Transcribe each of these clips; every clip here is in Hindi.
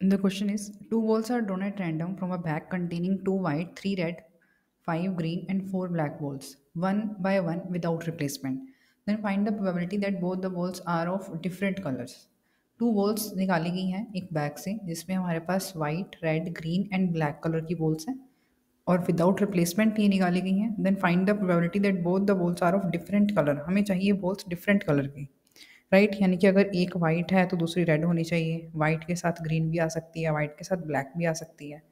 The question is two balls are drawn at random from a bag containing two white, three red, five green, and four black balls, one by one without replacement. Then find the probability that both the balls are of different colors. Two balls निकाली गई हैं एक बैग से जिसमें हमारे पास white red green and black colour की बॉल्स हैं और विदाउट रिप्लेसमेंट ये निकाली गई हैं then find the probability that both the balls are of different colour हमें चाहिए बॉल्स डिफरेंट कलर की राइट? right? यानी कि अगर एक वाइट है तो दूसरी रेड होनी चाहिए। वाइट के साथ ग्रीन भी आ सकती है वाइट के साथ ब्लैक भी आ सकती है।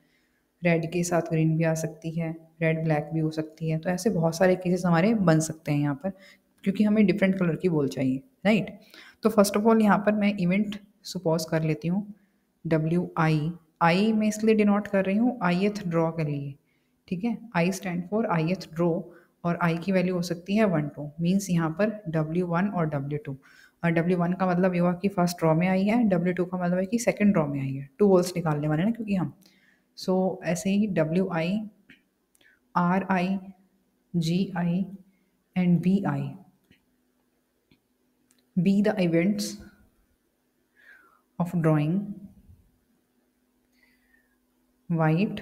रेड के साथ ग्रीन भी आ सकती है रेड ब्लैक भी हो सकती है। तो ऐसे बहुत सारे केसेस हमारे बन सकते हैं यहाँ पर, क्योंकि हमें डिफरेंट कलर की बॉल चाहिए राइट तो फ़र्स्ट ऑफ़ ऑल यहाँ पर मैं इवेंट सपोज़ कर लेती हूँ डब्ल्यू आई आई मैं इसलिए डिनोट कर रही हूँ आई एथ ड्रॉ के लिए, ठीक है? I stand for ith draw और आई की वैल्यू हो सकती है वन टू मीन्स यहाँ पर डब्ल्यू वन और डब्ल्यू टू डब्ल्यू वन का मतलब ये हुआ कि फ़र्स्ट ड्रॉ में आई है डब्ल्यू टू का मतलब है कि सेकेंड ड्रॉ में आई है। टू वॉल्स निकालने वाले ना क्योंकि हम। सो so, ऐसे ही W I R I G I and B I be the events of drawing white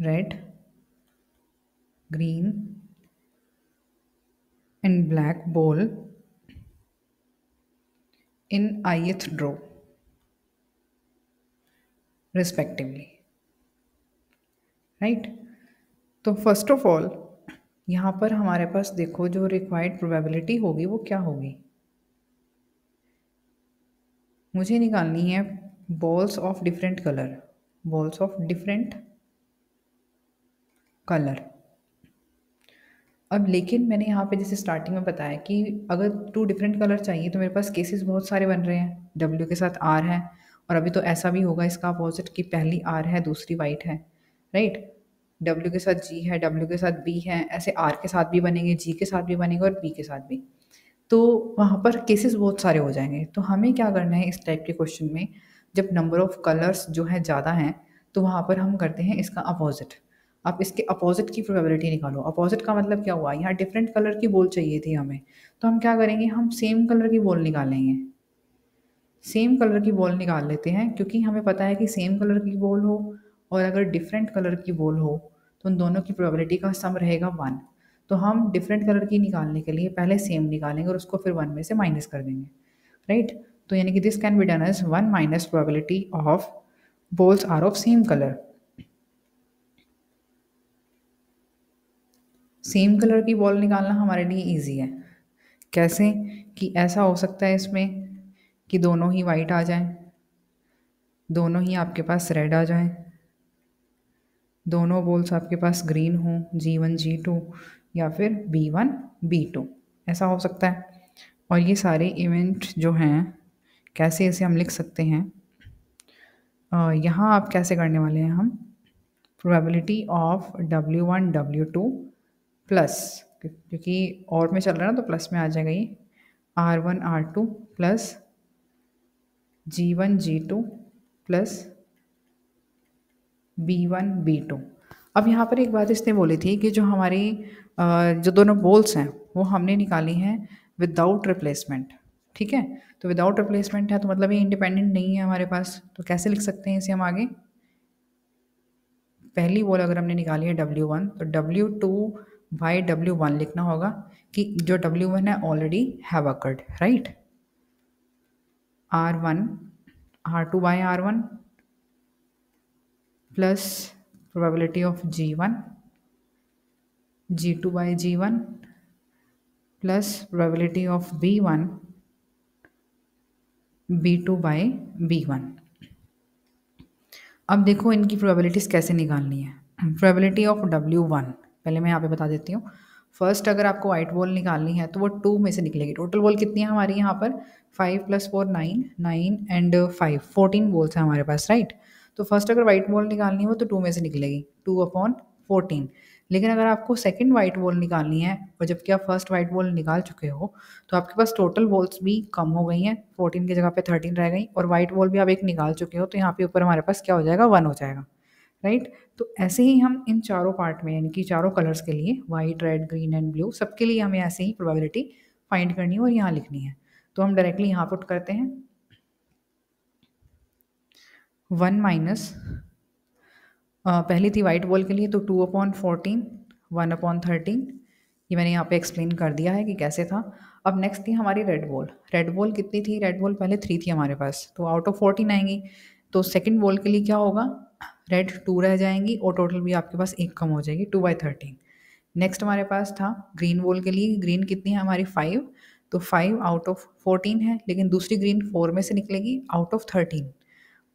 red green and black ball in ith draw, respectively right तो फ़र्स्ट ऑफ़ ऑल यहाँ पर हमारे पास देखो जो रिक्वायर्ड प्रोबेबिलिटी होगी वो क्या होगी? मुझे निकालनी है balls of different colour balls of different colour अब लेकिन मैंने यहाँ पे जैसे स्टार्टिंग में बताया कि अगर टू डिफरेंट कलर चाहिए तो मेरे पास केसेस बहुत सारे बन रहे हैं। डब्ल्यू के साथ आर है और अभी तो ऐसा भी होगा इसका अपोजिट कि पहली आर है, दूसरी वाइट है राइट डब्ल्यू के साथ जी है डब्ल्यू के साथ बी है, ऐसे आर के साथ भी बनेंगे जी के साथ भी बनेंगे और बी के साथ भी। तो वहाँ पर केसेस बहुत सारे हो जाएँगे। तो हमें क्या करना है इस टाइप के क्वेश्चन में? जब नंबर ऑफ़ कलर्स जो है ज़्यादा हैं तो वहाँ पर हम करते हैं इसका अपोजिट आप इसके अपोजिट की प्रोबेबिलिटी निकालो। अपोजिट का मतलब क्या हुआ? यहाँ डिफरेंट कलर की बॉल चाहिए थी हमें। तो हम क्या करेंगे? हम सेम कलर की बॉल निकालेंगे। सेम कलर की बॉल निकाल लेते हैं, क्योंकि हमें पता है कि सेम कलर की बॉल हो और अगर डिफरेंट कलर की बॉल हो तो उन दोनों की प्रोबेबिलिटी का सम रहेगा वन तो हम डिफरेंट कलर की निकालने के लिए पहले सेम निकालेंगे और उसको फिर वन में से माइनस कर देंगे। Right right? तो यानी कि this can be done as one minus probability of balls are of same colour same colour की बॉल निकालना हमारे लिए ईजी है। कैसे? कि ऐसा हो सकता है इसमें कि दोनों ही वाइट आ जाएँ, दोनों ही आपके पास रेड आ जाएँ, दोनों बॉल्स आपके पास ग्रीन हों जी वन जी टू या फिर बी वन बी टू ऐसा हो सकता है। और ये सारे इवेंट जो हैं, कैसे इसे हम लिख सकते हैं? यहाँ आप कैसे करने वाले हैं हम? Probability of W one W two plus, क्योंकि और में चल रहा है ना तो प्लस में आ जाएगा ये। R one R two plus G one G two plus B one B two अब यहाँ पर एक बात इसने बोली थी कि जो हमारी जो दोनों बोल्स हैं, वो हमने निकाली हैं विदाउट रिप्लेसमेंट ठीक है? तो विदाउट रिप्लेसमेंट है तो मतलब ये इंडिपेंडेंट नहीं है हमारे पास तो कैसे लिख सकते हैं इसे हम आगे? पहली बोल अगर हमने निकाली है डब्ल्यू वन तो W two by W one लिखना होगा कि जो डब्ल्यू वन है already have occurred right R one R two by R one plus probability of G one G two by G one plus probability of B one B two by B one अब देखो इनकी प्रोबेबिलिटीज़ कैसे निकालनी है। प्रोबेबिलिटी ऑफ़ डब्ल्यू वन पहले मैं यहाँ पे बता देती हूँ। फ़र्स्ट अगर आपको वाइट बॉल निकालनी है तो वो टू में से निकलेगी। टोटल बॉल कितनी है हमारी यहाँ पर? Five plus four nine nine and five fourteen balls हैं हमारे पास राइट तो फ़र्स्ट अगर वाइट बॉल निकालनी हो तो टू में से निकलेगी। टू अपॉन फोर्टीन लेकिन अगर आपको सेकंड वाइट बॉल निकालनी है, और जबकि आप फ़र्स्ट वाइट बॉल निकाल चुके हो तो आपके पास टोटल बॉल्स भी कम हो गई हैं। फोर्टीन की जगह पे थर्टीन रह गई, और वाइट बॉल भी आप एक निकाल चुके हो तो यहाँ पे ऊपर हमारे पास क्या हो जाएगा? वन हो जाएगा। राइट? तो ऐसे ही हम इन चारों पार्ट में, यानी कि चारों कलर्स के लिए white red green and blue सबके लिए हमें ऐसे ही प्रोबेबिलिटी फाइंड करनी है और यहाँ लिखनी है। तो हम डायरेक्टली यहाँ पुट करते हैं। वन माइनस पहली थी वाइट बॉल के लिए तो two upon fourteen one upon thirteen ये मैंने यहाँ पे एक्सप्लेन कर दिया है कि कैसे था। अब नेक्स्ट थी हमारी रेड बॉल रेड बॉल कितनी थी? रेड बॉल पहले थ्री थी हमारे पास तो आउट ऑफ़ फोर्टीन आएँगी। तो सेकंड बॉल के लिए क्या होगा? रेड टू रह जाएँगी और टोटल भी आपके पास एक कम हो जाएगी, टू बाई थर्टीन। नेक्स्ट हमारे पास था ग्रीन बॉल के लिए, ग्रीन कितनी है हमारी? फाइव। तो फाइव आउट ऑफ़ फोर्टीन है, लेकिन दूसरी ग्रीन फोर में से निकलेगी, आउट ऑफ़ थर्टीन।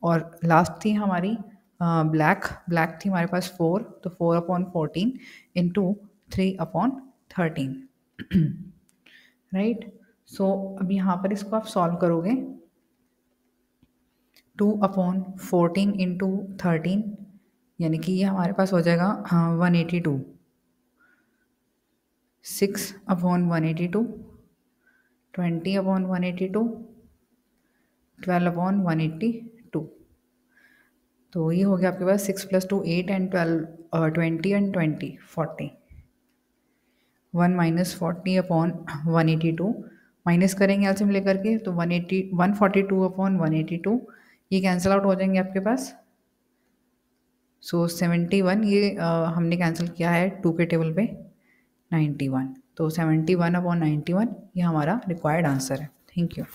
और लास्ट थी हमारी ब्लैक ब्लैक थी हमारे पास फोर तो four upon fourteen into three upon thirteen. Right? So, अब यहाँ पर इसको आप सॉल्व करोगे। Two upon fourteen into thirteen, यानी कि ये हमारे पास हो जाएगा one eighty two. Six upon one eighty two, twenty upon one eighty two, twelve upon one eighty two. तो ये हो गया आपके पास six plus two, eight and twelve twenty and twenty, forty. One minus forty upon one eighty two, minus करेंगे एल्सियम लेकर के तो one eighty, one forty two upon one eighty two ये कैंसिल आउट हो जाएँगे आपके पास। सो सेवेंटी वन ये आ, हमने कैंसिल किया है टू के टेबल पे नाइन्टी वन तो seventy one upon ninety one ये हमारा रिक्वायर्ड आंसर है। Thank you